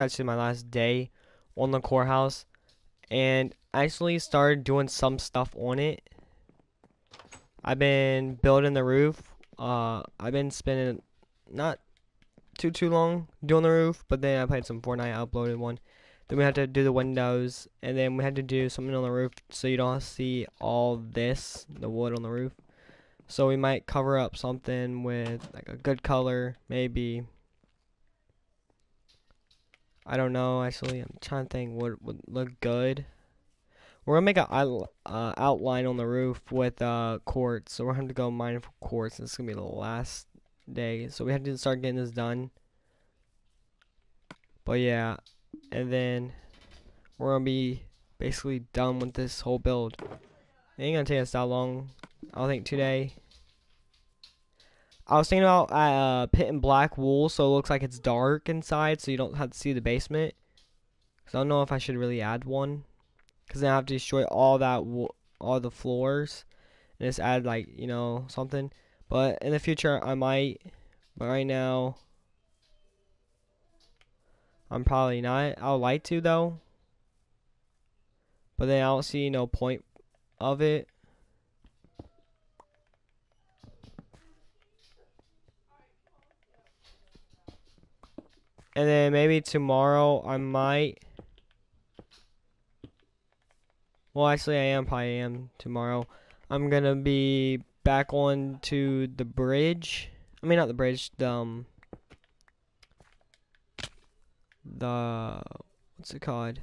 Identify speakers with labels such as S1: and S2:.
S1: actually my last day on the courthouse, and I actually started doing some stuff on it. I've been building the roof. Uh, I've been spending not too too long doing the roof, but then I played some Fortnite. I uploaded one. Then we had to do the windows, and then we had to do something on the roof so you don't see all this, the wood on the roof. So we might cover up something with like a good color, maybe. I don't know. Actually, I'm trying to think what would look good. We're gonna make an uh, outline on the roof with uh, quartz. So we're have to go mine for quartz. This is gonna be the last day. So we have to start getting this done. But yeah, and then we're gonna be basically done with this whole build. It ain't gonna take us that long. I think today. I was thinking about uh, pitting black wool so it looks like it's dark inside, so you don't have to see the basement. Cause I don't know if I should really add one, cause then I have to destroy all that all the floors, and just add like you know something. But in the future I might. But right now, I'm probably not. I would like to though. But then I don't see no point of it. And then maybe tomorrow I might. Well, actually, I am probably am tomorrow. I'm gonna be back on to the bridge. I mean, not the bridge. The um, the what's it called?